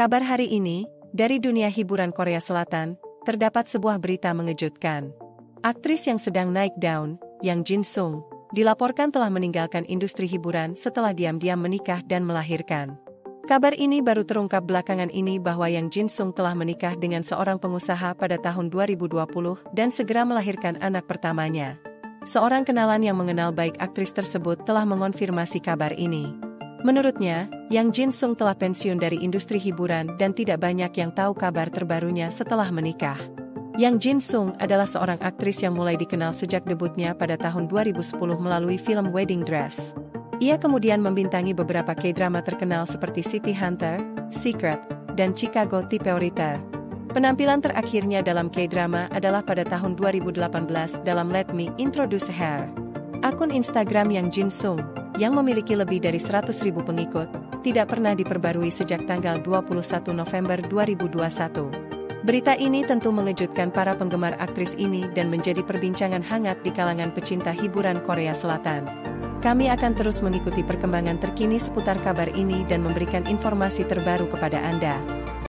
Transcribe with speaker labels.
Speaker 1: Kabar hari ini, dari dunia hiburan Korea Selatan, terdapat sebuah berita mengejutkan. Aktris yang sedang naik daun, Yang Jin Sung, dilaporkan telah meninggalkan industri hiburan setelah diam-diam menikah dan melahirkan. Kabar ini baru terungkap belakangan ini bahwa Yang Jin Sung telah menikah dengan seorang pengusaha pada tahun 2020 dan segera melahirkan anak pertamanya. Seorang kenalan yang mengenal baik aktris tersebut telah mengonfirmasi kabar ini. Menurutnya, Yang Jin Sung telah pensiun dari industri hiburan dan tidak banyak yang tahu kabar terbarunya setelah menikah. Yang Jin Sung adalah seorang aktris yang mulai dikenal sejak debutnya pada tahun 2010 melalui film Wedding Dress. Ia kemudian membintangi beberapa K-drama terkenal seperti City Hunter, Secret, dan Chicago Tippeoriter. Penampilan terakhirnya dalam K-drama adalah pada tahun 2018 dalam Let Me Introduce Her. Akun Instagram Yang Jin Sung, yang memiliki lebih dari 100.000 pengikut, tidak pernah diperbarui sejak tanggal 21 November 2021. Berita ini tentu mengejutkan para penggemar aktris ini dan menjadi perbincangan hangat di kalangan pecinta hiburan Korea Selatan. Kami akan terus mengikuti perkembangan terkini seputar kabar ini dan memberikan informasi terbaru kepada Anda.